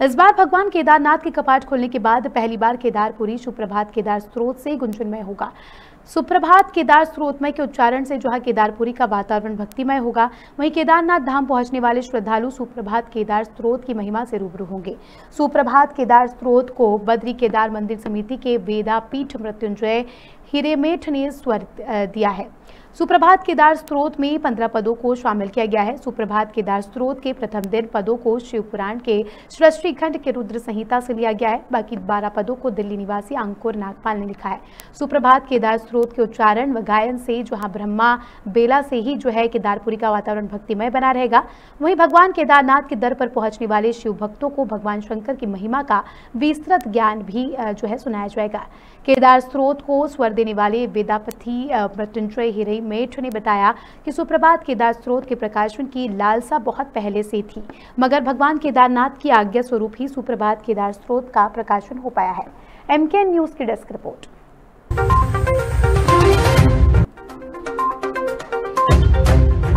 इस बार भगवान केदारनाथ के कपाट खोलने के बाद पहली बार केदारपुरी सुप्रभात केदार स्त्रोत से गुंजनमय होगा। सुप्रभात, केदार स्रोतमय के उच्चारण से जहाँ केदारपुरी का वातावरण भक्तिमय होगा। वहीं केदारनाथ धाम पहुँचने वाले श्रद्धालु सुप्रभात, केदार स्त्रोत की महिमा से रूबरू होंगे। सुप्रभात, केदार स्त्रोत को बद्री केदार मंदिर समिति के वेदा पीठ मृत्युंजय हिरेमेठ ने स्वर दिया है। सुप्रभात, केदार स्त्रोत में पंद्रह पदों को शामिल किया गया है। सुप्रभात, केदार स्त्रोत के प्रथम दिन पदों को शिवपुराण के सृष्टि खंड के रुद्र संहिता से लिया गया है। बाकी बारह पदों को दिल्ली निवासी अंकुर नागपाल ने लिखा है। सुप्रभात, केदार स्त्रोत के उच्चारण व गायन से जहाँ ब्रह्मा बेला से ही जो है केदारपुरी का वातावरण भक्तिमय बना रहेगा। वहीं भगवान केदारनाथ के दर पर पहुँचने वाले शिव भक्तों को भगवान शंकर की महिमा का विस्तृत ज्ञान भी जो है सुनाया जाएगा। केदार स्त्रोत को स्वर देने वाले वेदापति मृत्युंजय हिरे मेठ ने बताया कि सुप्रभात केदार स्त्रोत के प्रकाशन की लालसा बहुत पहले से थी, मगर भगवान केदारनाथ की आज्ञा स्वरूप ही सुप्रभात केदार स्त्रोत का प्रकाशन हो पाया है। एमके न्यूज़ की डेस्क रिपोर्ट।